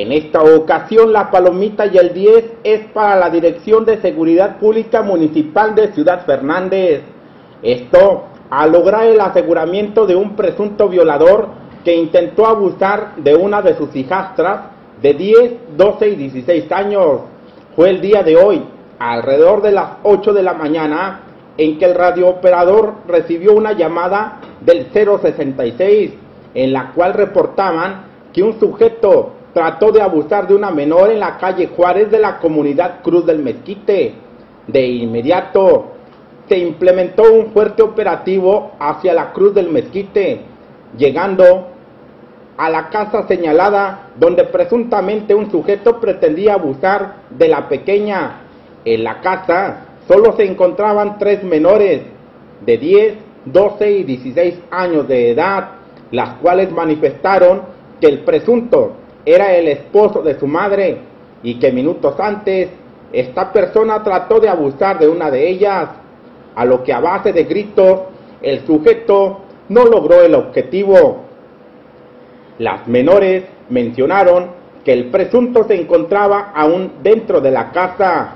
En esta ocasión la palomita y el 10 es para la Dirección de Seguridad Pública Municipal de Ciudad Fernández. Esto a lograr el aseguramiento de un presunto violador que intentó abusar de una de sus hijastras de 10, 12 y 16 años. Fue el día de hoy, alrededor de las 8 de la mañana, en que el radiooperador recibió una llamada del 066, en la cual reportaban que un sujeto trató de abusar de una menor en la calle Juárez de la comunidad Cruz del Mezquite. De inmediato se implementó un fuerte operativo hacia la Cruz del Mezquite, llegando a la casa señalada donde presuntamente un sujeto pretendía abusar de la pequeña. En la casa solo se encontraban tres menores de 10, 12 y 16 años de edad, las cuales manifestaron que el presunto era el esposo de su madre y que minutos antes esta persona trató de abusar de una de ellas, a lo que a base de gritos el sujeto no logró el objetivo. Las menores mencionaron que el presunto se encontraba aún dentro de la casa,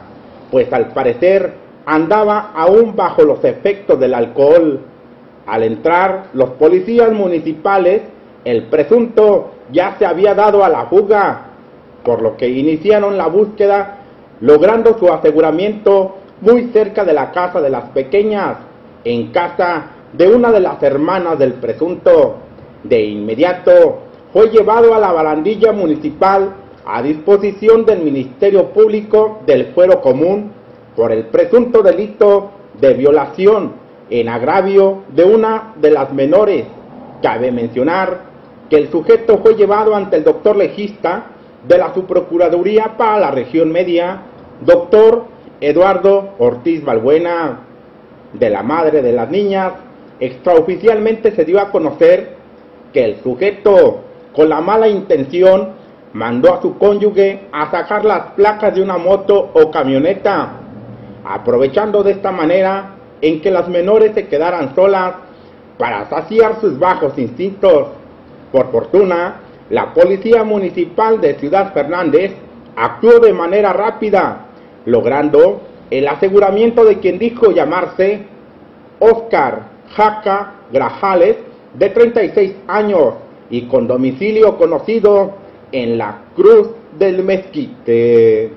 pues al parecer andaba aún bajo los efectos del alcohol. Al entrar los policías municipales, el presunto ya se había dado a la fuga, por lo que iniciaron la búsqueda, logrando su aseguramiento muy cerca de la casa de las pequeñas, en casa de una de las hermanas del presunto. De inmediato fue llevado a la barandilla municipal a disposición del Ministerio Público del Fuero Común por el presunto delito de violación en agravio de una de las menores. Cabe mencionar que el sujeto fue llevado ante el doctor legista de la Subprocuraduría para la región media, doctor Eduardo Ortiz Balbuena, de la madre de las niñas, extraoficialmente se dio a conocer que el sujeto, con la mala intención, mandó a su cónyuge a sacar las placas de una moto o camioneta, aprovechando de esta manera en que las menores se quedaran solas para saciar sus bajos instintos por fortuna, la Policía Municipal de Ciudad Fernández actuó de manera rápida, logrando el aseguramiento de quien dijo llamarse Oscar Jaca Grajales, de 36 años y con domicilio conocido en la Cruz del Mezquite.